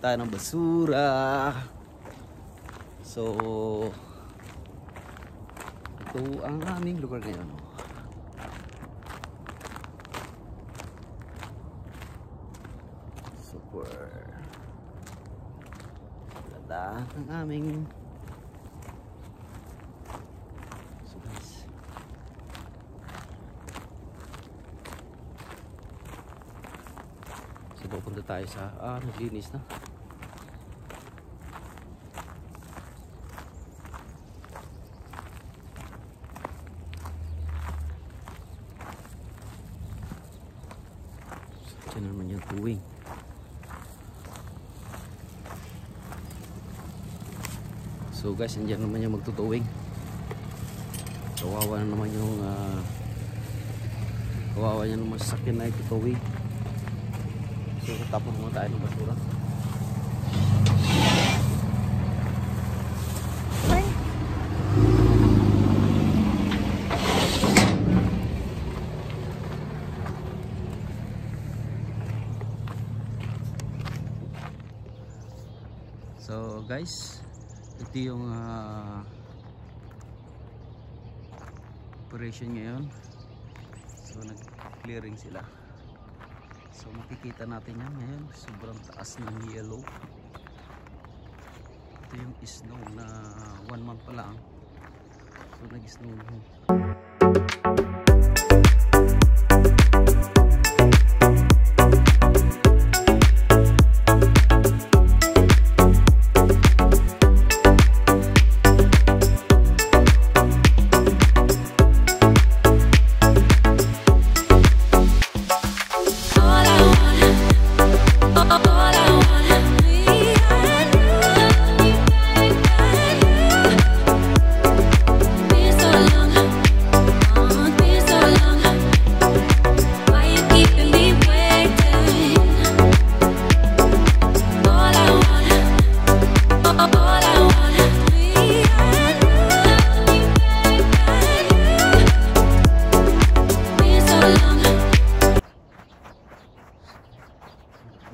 tayo ng basura. So, ito ang aming lugar ngayon. Super. Ganda ang aming tayo sa ah, naglinis na. So, Diyan naman yung tuwing. So guys, andyan naman yung magtutuwing. Kawawa na naman yung ah, kawawa niya naman sa sasakyan na itutuwing. So tapon muna tayo ng basura. So guys, ito yung ah, operation ngayon. So nag-clearing sila. So makikita natin yan ngayon, sobrang taas ng yellow. Ito yung snow na one month pa lang. So nag-snow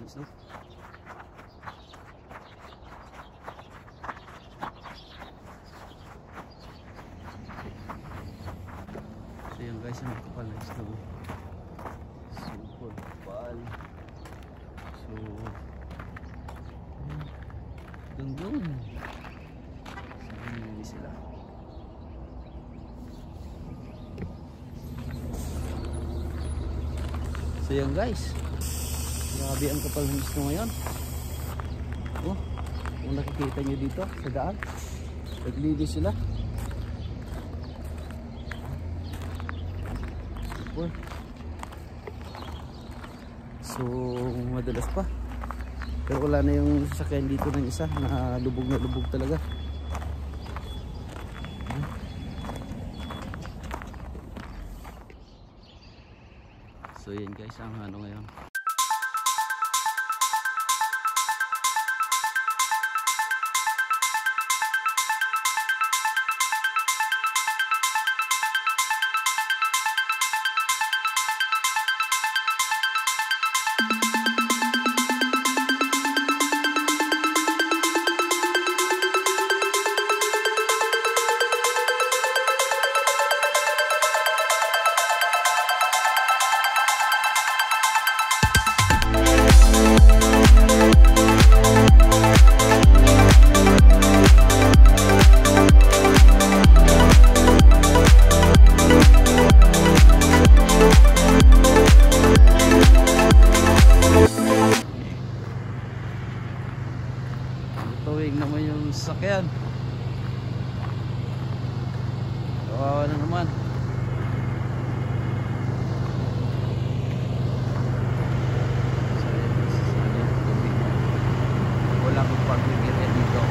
Snow. So yun guys, ang kapal na snow. Super kapal. So, dun. So, hindi sila. So yan guys. Grabe ang kapal ng snow ngayon. Oh, kung nakikita nyo dito sa daan, naglinis sila. Super. So, madalas pa. Pero wala na yung sasakyan dito ng isa na lubog na lubog talaga. So yan guys ang ano ngayon. Tuwing naman yung sasakyan. Kawawa na naman. So, yun, sasali yung tubig. Wala kong parking area dito.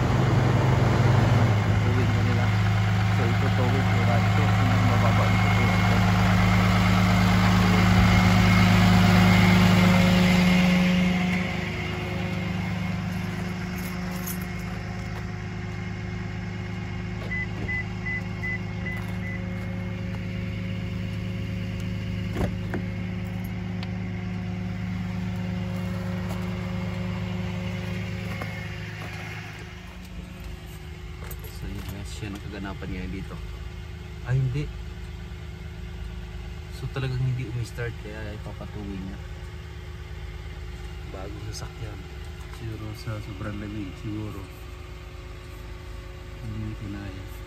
Tuwing na nila. So ito tuwing ko radyo. Hindi mababa ito tuwing ko. siya ng kaganapan niya dito. Ay hindi. So talagang hindi umi-start kaya ipapatuloy niya. Bagong sasakyan. Siguro sa sobrang lamig siguro. Hindi kinaya.